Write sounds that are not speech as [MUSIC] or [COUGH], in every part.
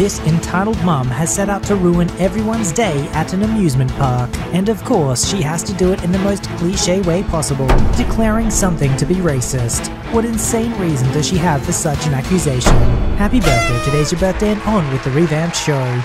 This entitled mum has set out to ruin everyone's day at an amusement park. And of course, she has to do it in the most cliche way possible, declaring something to be racist. What insane reason does she have for such an accusation? Happy birthday, today's your birthday and on with the revamped show.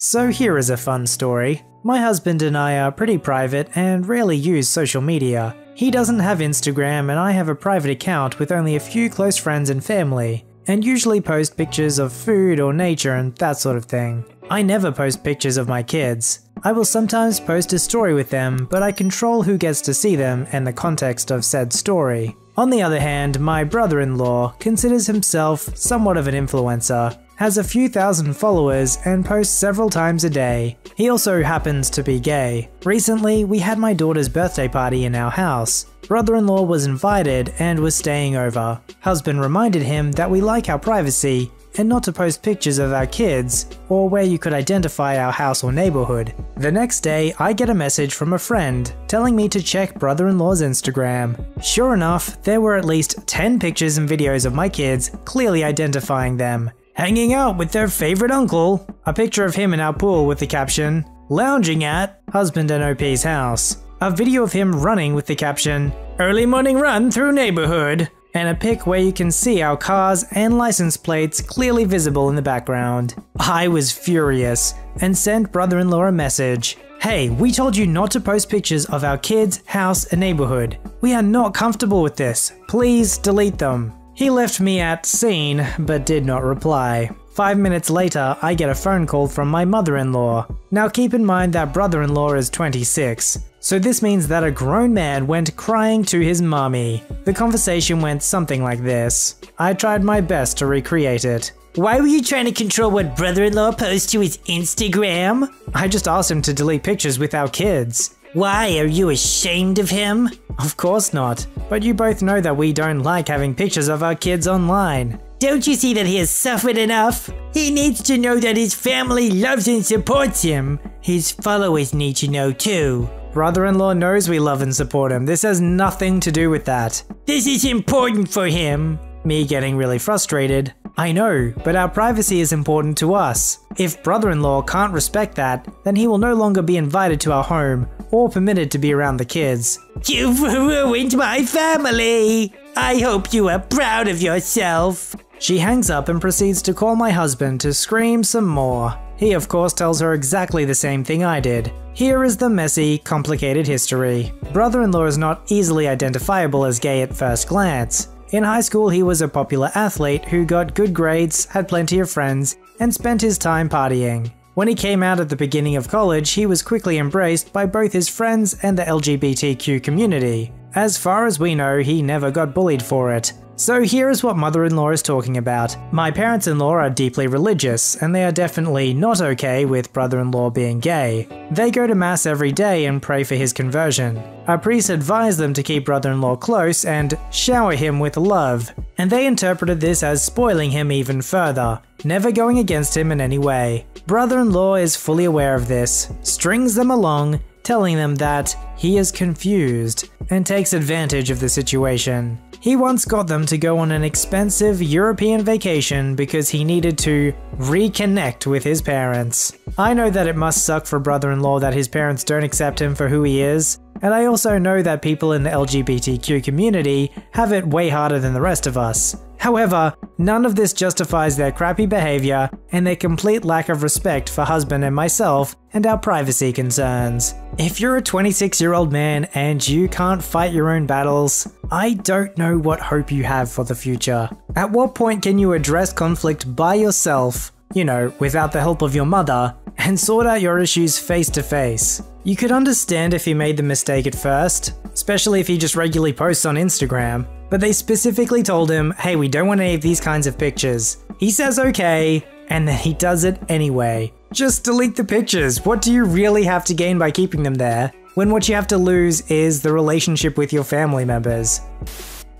So here is a fun story. My husband and I are pretty private and rarely use social media. He doesn't have Instagram and I have a private account with only a few close friends and family, and usually post pictures of food or nature and that sort of thing. I never post pictures of my kids. I will sometimes post a story with them, but I control who gets to see them and the context of said story. On the other hand, my brother-in-law considers himself somewhat of an influencer, has a few thousand followers, and posts several times a day. He also happens to be gay. Recently, we had my daughter's birthday party in our house. Brother-in-law was invited and was staying over. Husband reminded him that we like our privacy and not to post pictures of our kids or where you could identify our house or neighborhood. The next day, I get a message from a friend telling me to check brother in law's Instagram. Sure enough, there were at least 10 pictures and videos of my kids, clearly identifying them. Hanging out with their favorite uncle, a picture of him in our pool with the caption, lounging at husband and OP's house, a video of him running with the caption, early morning run through neighborhood, and a pic where you can see our cars and license plates clearly visible in the background. I was furious and sent brother-in-law a message. Hey, we told you not to post pictures of our kids, house, and neighborhood. We are not comfortable with this. Please delete them. He left me at scene, but did not reply. Five minutes later, I get a phone call from my mother-in-law. Now keep in mind that brother-in-law is 26, so this means that a grown man went crying to his mommy. The conversation went something like this. I tried my best to recreate it. Why were you trying to control what brother-in-law posts to his Instagram? I just asked him to delete pictures with our kids. Why, are you ashamed of him? Of course not, but you both know that we don't like having pictures of our kids online. Don't you see that he has suffered enough? He needs to know that his family loves and supports him. His followers need to know too. Brother-in-law knows we love and support him. This has nothing to do with that. This is important for him. Me getting really frustrated. I know, but our privacy is important to us. If brother-in-law can't respect that, then he will no longer be invited to our home or permitted to be around the kids. You've [LAUGHS] ruined my family! I hope you are proud of yourself. She hangs up and proceeds to call my husband to scream some more. He of course tells her exactly the same thing I did. Here is the messy, complicated history. Brother-in-law is not easily identifiable as gay at first glance. In high school, he was a popular athlete who got good grades, had plenty of friends, and spent his time partying. When he came out at the beginning of college, he was quickly embraced by both his friends and the LGBTQ community. As far as we know, he never got bullied for it. So here is what mother-in-law is talking about. My parents-in-law are deeply religious, and they are definitely not okay with brother-in-law being gay. They go to mass every day and pray for his conversion. A priest advised them to keep brother-in-law close and shower him with love, and they interpreted this as spoiling him even further, never going against him in any way. Brother-in-law is fully aware of this, strings them along, telling them that he is confused and takes advantage of the situation. He once got them to go on an expensive European vacation because he needed to reconnect with his parents. I know that it must suck for brother-in-law that his parents don't accept him for who he is, and I also know that people in the LGBTQ community have it way harder than the rest of us. However, none of this justifies their crappy behavior and their complete lack of respect for husband and myself and our privacy concerns. If you're a 26 year old man and you can't fight your own battles, I don't know what hope you have for the future. At what point can you address conflict by yourself, you know, without the help of your mother, and sort out your issues face to face? You could understand if he made the mistake at first, especially if he just regularly posts on Instagram, but they specifically told him, hey, we don't want any of these kinds of pictures. He says okay, and then he does it anyway. Just delete the pictures. What do you really have to gain by keeping them there? When what you have to lose is the relationship with your family members.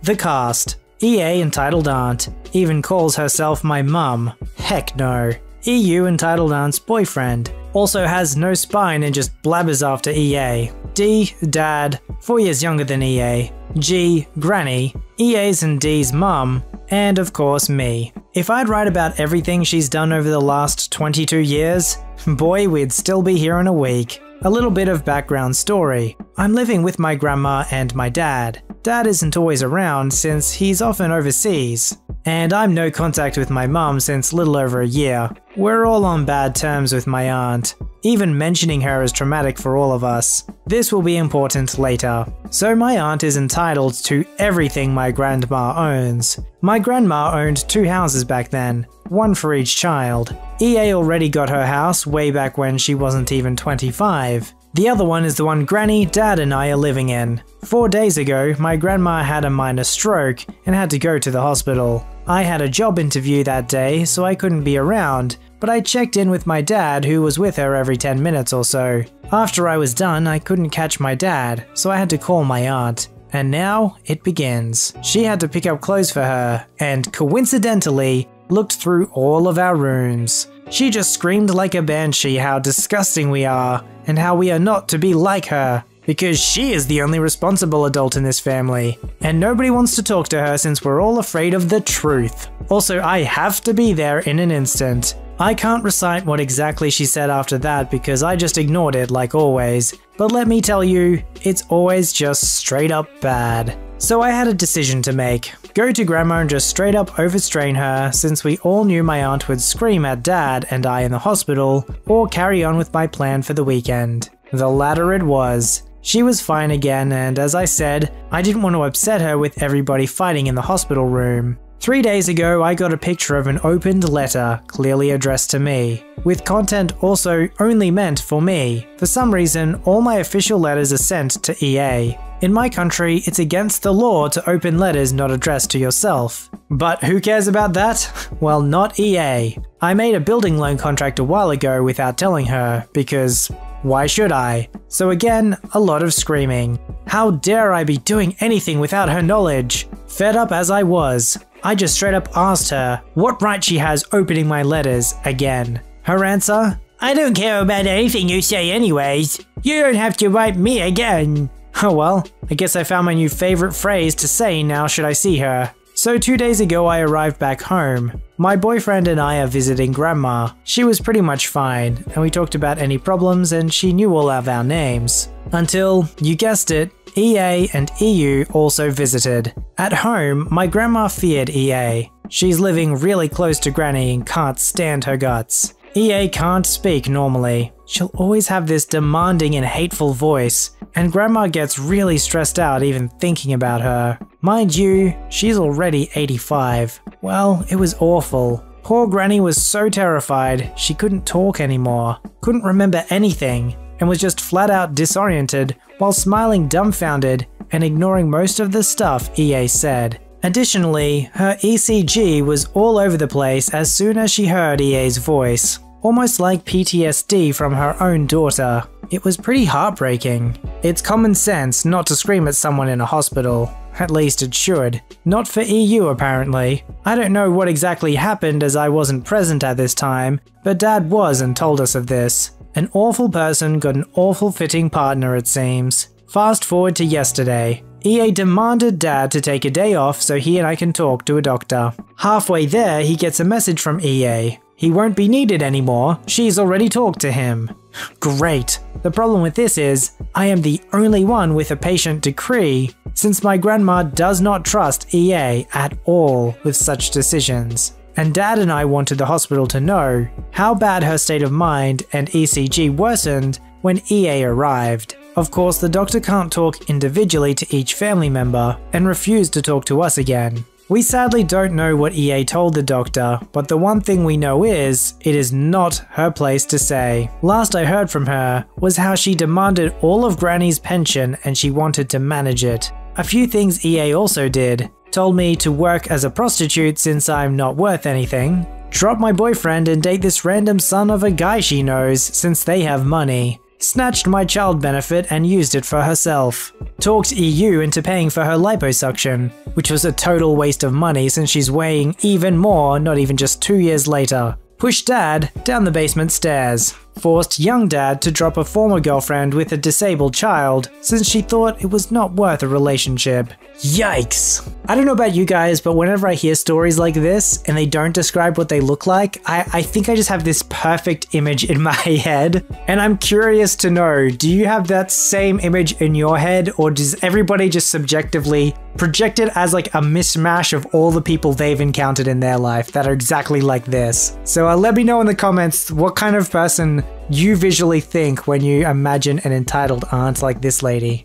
The cast. EA entitled aunt. Even calls herself my mum. Heck no. EU entitled aunt's boyfriend. Also has no spine and just blabbers after EA. D, dad, 4 years younger than EA. G, granny. EA's and D's mum. And of course me. If I'd write about everything she's done over the last 22 years, boy, we'd still be here in a week. A little bit of background story. I'm living with my grandma and my dad. Dad isn't always around since he's often overseas. And I'm no contact with my mum since little over a year. We're all on bad terms with my aunt. Even mentioning her is traumatic for all of us. This will be important later. So my aunt is entitled to everything my grandma owns. My grandma owned two houses back then, one for each child. EA already got her house way back when she wasn't even 25. The other one is the one Granny, Dad, and I are living in. Four days ago, my grandma had a minor stroke and had to go to the hospital. I had a job interview that day, so I couldn't be around, but I checked in with my dad, who was with her every 10 minutes or so. After I was done, I couldn't catch my dad, so I had to call my aunt. And now it begins. She had to pick up clothes for her, and coincidentally, looked through all of our rooms. She just screamed like a banshee how disgusting we are, and how we are not to be like her, because she is the only responsible adult in this family, and nobody wants to talk to her since we're all afraid of the truth. Also, I have to be there in an instant. I can't recite what exactly she said after that because I just ignored it like always, but let me tell you, it's always just straight up bad. So I had a decision to make. Go to grandma and just straight up overstrain her, since we all knew my aunt would scream at dad and I in the hospital, or carry on with my plan for the weekend. The latter it was. She was fine again, and as I said, I didn't want to upset her with everybody fighting in the hospital room. Three days ago, I got a picture of an opened letter, clearly addressed to me, with content also only meant for me. For some reason, all my official letters are sent to EA. In my country, it's against the law to open letters not addressed to yourself. But who cares about that? [LAUGHS] Well, not EA. I made a building loan contract a while ago without telling her, because why should I? So again, a lot of screaming. How dare I be doing anything without her knowledge? Fed up as I was, I just straight up asked her what right she has opening my letters again. Her answer? I don't care about anything you say anyways. You don't have to write me again. Oh [LAUGHS] well, I guess I found my new favorite phrase to say now should I see her. So two days ago I arrived back home. My boyfriend and I are visiting grandma. She was pretty much fine, and we talked about any problems and she knew all of our names. Until, you guessed it, EA and EU also visited. At home, my grandma feared EA. She's living really close to Granny and can't stand her guts. EA can't speak normally. She'll always have this demanding and hateful voice, and Grandma gets really stressed out even thinking about her. Mind you, she's already 85. Well, it was awful. Poor Granny was so terrified, she couldn't talk anymore, couldn't remember anything, and was just flat out disoriented while smiling dumbfounded and ignoring most of the stuff EA said. Additionally, her ECG was all over the place as soon as she heard EA's voice, almost like PTSD from her own daughter. It was pretty heartbreaking. It's common sense not to scream at someone in a hospital. At least it should. Not for EU apparently. I don't know what exactly happened as I wasn't present at this time, but dad was and told us of this. An awful person got an awful fitting partner it seems. Fast forward to yesterday. EA demanded Dad to take a day off so he and I can talk to a doctor. Halfway there, he gets a message from EA. He won't be needed anymore, she's already talked to him. Great. The problem with this is, I am the only one with a patient decree, since my grandma does not trust EA at all with such decisions and Dad and I wanted the hospital to know how bad her state of mind and ECG worsened when EA arrived. Of course, the doctor can't talk individually to each family member and refused to talk to us again. We sadly don't know what EA told the doctor, but the one thing we know is, it is not her place to say. Last I heard from her was how she demanded all of Granny's pension and she wanted to manage it. A few things EA also did told me to work as a prostitute since I'm not worth anything, drop my boyfriend and date this random son of a guy she knows since they have money, snatched my child benefit and used it for herself, talked EU into paying for her liposuction, which was a total waste of money since she's weighing even more not even just two years later, pushed dad down the basement stairs, forced young dad to drop a former girlfriend with a disabled child since she thought it was not worth a relationship. Yikes. I don't know about you guys, but whenever I hear stories like this and they don't describe what they look like, I, I think I just have this perfect image in [LAUGHS] my head. And I'm curious to know do you have that same image in your head, or does everybody just subjectively project it as like a mismatch of all the people they've encountered in their life that are exactly like this? So uh, let me know in the comments what kind of person you visually think when you imagine an entitled aunt like this lady.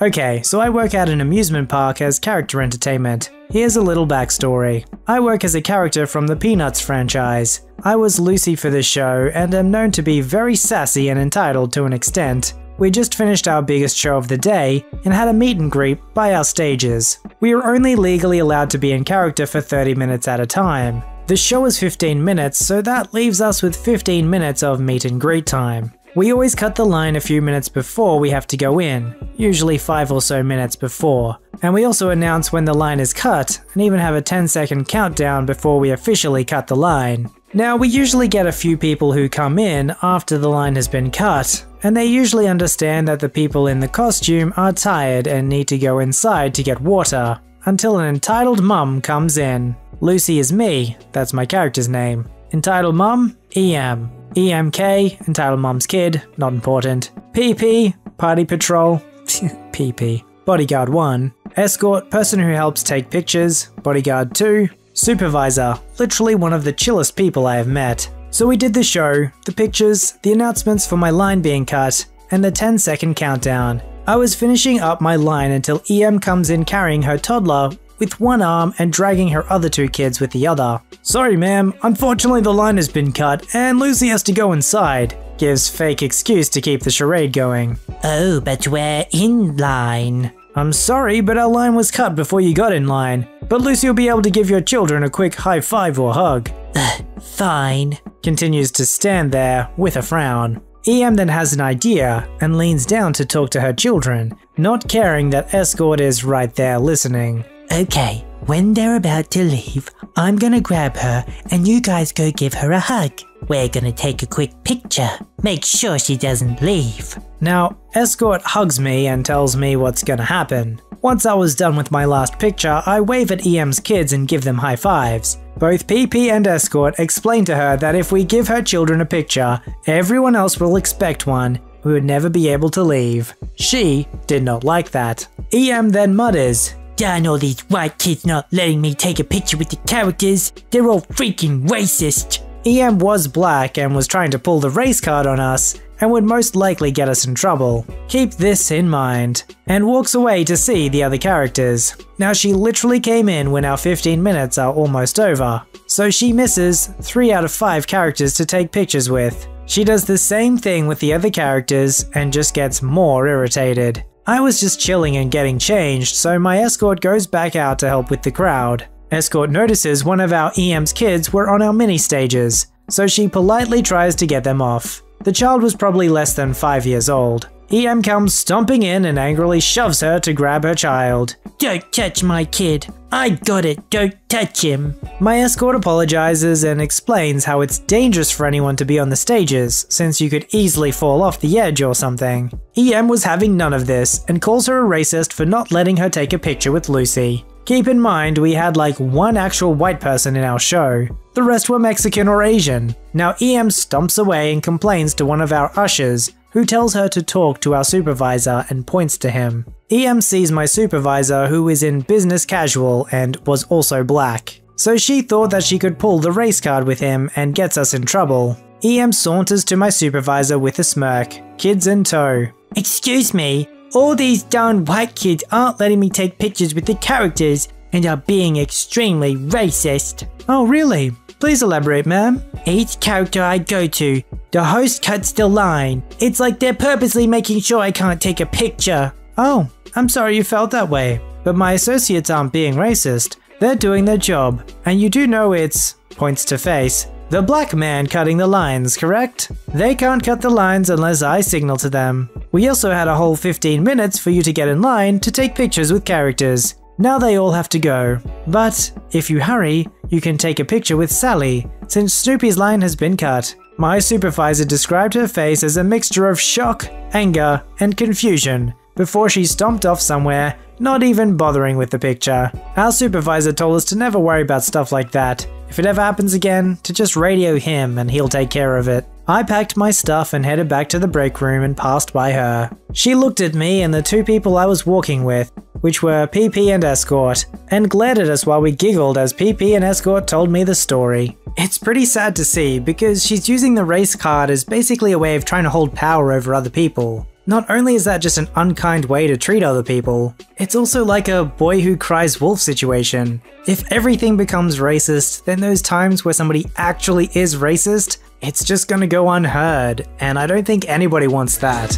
Okay, so I work at an amusement park as character entertainment. Here's a little backstory. I work as a character from the Peanuts franchise. I was Lucy for the show and am known to be very sassy and entitled to an extent. We just finished our biggest show of the day and had a meet and greet by our stages. We are only legally allowed to be in character for 30 minutes at a time. The show is 15 minutes, so that leaves us with 15 minutes of meet and greet time. We always cut the line a few minutes before we have to go in, usually 5 or so minutes before. And we also announce when the line is cut, and even have a 10 second countdown before we officially cut the line. Now, we usually get a few people who come in after the line has been cut, and they usually understand that the people in the costume are tired and need to go inside to get water, until an entitled mum comes in. Lucy is me, that's my character's name. Entitled mum, EM. EMK, entitled Mom's Kid, not important. PP, Party Patrol, [LAUGHS] PP. Bodyguard 1, Escort, person who helps take pictures, Bodyguard 2, Supervisor, literally one of the chillest people I have met. So we did the show, the pictures, the announcements for my line being cut, and the 10 second countdown. I was finishing up my line until EM comes in carrying her toddler with one arm and dragging her other two kids with the other. Sorry, ma'am, unfortunately the line has been cut and Lucy has to go inside. Gives fake excuse to keep the charade going. Oh, but we're in line. I'm sorry, but our line was cut before you got in line. But Lucy will be able to give your children a quick high five or hug. Uh, fine. Continues to stand there with a frown. EM then has an idea and leans down to talk to her children, not caring that Escort is right there listening. Okay, when they're about to leave, I'm gonna grab her and you guys go give her a hug. We're gonna take a quick picture. Make sure she doesn't leave. Now, Escort hugs me and tells me what's gonna happen. Once I was done with my last picture, I wave at EM's kids and give them high fives. Both PP and Escort explain to her that if we give her children a picture, everyone else will expect one. We would never be able to leave. She did not like that. EM then mutters, Darn all these white kids not letting me take a picture with the characters. They're all freaking racist. EM was black and was trying to pull the race card on us, and would most likely get us in trouble. Keep this in mind. And walks away to see the other characters. Now she literally came in when our 15 minutes are almost over, so she misses 3 out of 5 characters to take pictures with. She does the same thing with the other characters and just gets more irritated. I was just chilling and getting changed, so my escort goes back out to help with the crowd. Escort notices one of our EM's kids were on our mini stages, so she politely tries to get them off. The child was probably less than 5 years old. EM comes stomping in and angrily shoves her to grab her child. Don't touch my kid. I got it. Don't touch him. My escort apologizes and explains how it's dangerous for anyone to be on the stages, since you could easily fall off the edge or something. EM was having none of this and calls her a racist for not letting her take a picture with Lucy. Keep in mind, we had like one actual white person in our show. The rest were Mexican or Asian. Now EM stomps away and complains to one of our ushers, who tells her to talk to our supervisor and points to him. EM sees my supervisor who is in business casual and was also black. So she thought that she could pull the race card with him and gets us in trouble. EM saunters to my supervisor with a smirk, kids in tow. Excuse me, all these darn white kids aren't letting me take pictures with the characters and are being extremely racist. Oh really? Please elaborate, ma'am. Each character I go to, the host cuts the line. It's like they're purposely making sure I can't take a picture. Oh, I'm sorry you felt that way. But my associates aren't being racist. They're doing their job. And you do know it's, points to face, the black man cutting the lines, correct? They can't cut the lines unless I signal to them. We also had a whole 15 minutes for you to get in line to take pictures with characters. Now they all have to go. But if you hurry, you can take a picture with Sally, since Snoopy's line has been cut. My supervisor described her face as a mixture of shock, anger, and confusion before she stomped off somewhere, not even bothering with the picture. Our supervisor told us to never worry about stuff like that. If it ever happens again, to just radio him and he'll take care of it. I packed my stuff and headed back to the break room and passed by her. She looked at me and the two people I was walking with, which were PP and Escort, and glared at us while we giggled as PP and Escort told me the story. It's pretty sad to see because she's using the race card as basically a way of trying to hold power over other people. Not only is that just an unkind way to treat other people, it's also like a boy who cries wolf situation. If everything becomes racist, then those times where somebody actually is racist, it's just gonna go unheard, and I don't think anybody wants that.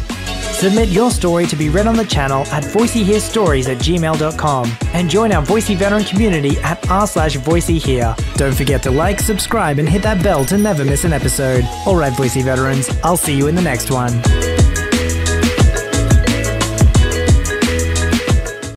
Submit your story to be read on the channel at voiceyherestories at gmail.com and join our Voicey veteran community at r slash voiceyhere. Don't forget to like, subscribe, and hit that bell to never miss an episode. Alright, Voicey veterans, I'll see you in the next one.